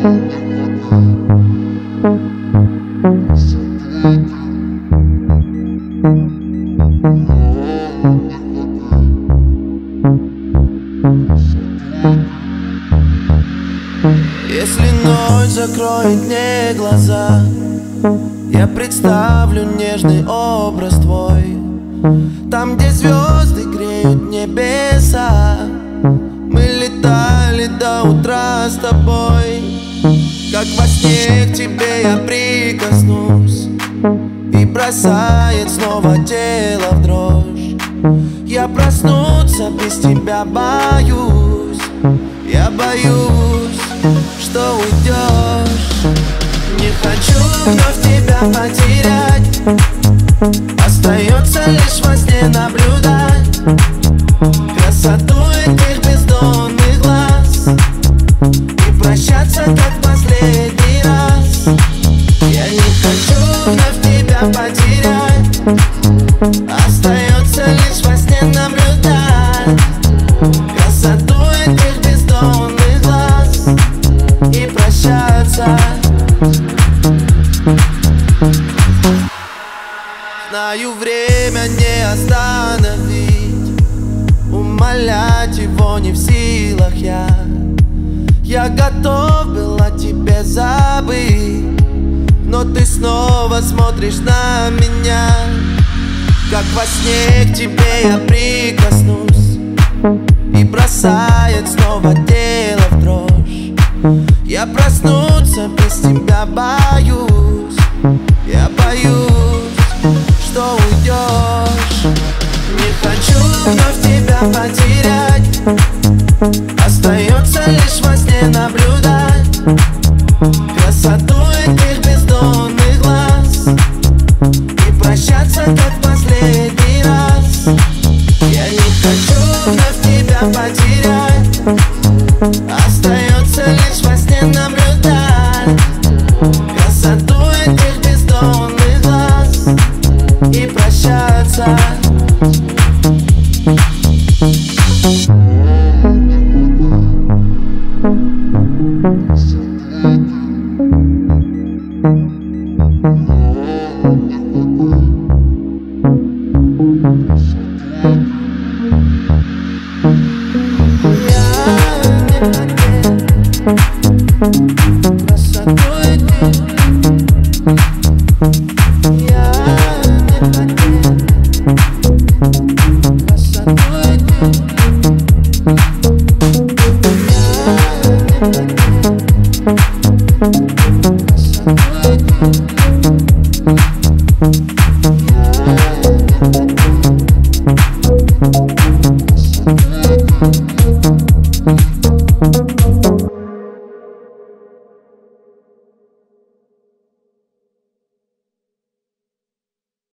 Если ночь закроет мне глаза Я представлю нежный образ твой. Там, где звезды греют небеса Мы летали до утра с тобой Как во сне к тебе я прикоснусь И бросает снова тело в дрожь. Я проснуться без тебя боюсь Я боюсь что уйдешь. Не хочу вновь тебя потерять Остается лишь во сне наблюдать. Красоту этих бездонных Я не хочу вновь тебя потерять. Остается лишь во сне Красоту этих бездонных прощаться Знаю, время не остановить. Умолять его не в силах я. Я готов ты снова смотришь на меня. Как во сне к тебе я прикоснусь И бросает снова тело в дрожь. Я проснуться без тебя боюсь Я боюсь, что уйдешь. Не хочу вновь тебя потерять Остается лишь во сне наблюдать. Красоту этих прощаться, как последний раз. Я не хочу вновь тебя потерять. Остается лишь во сне наблюдать. Красоту этих бездонных глаз. И прощаться.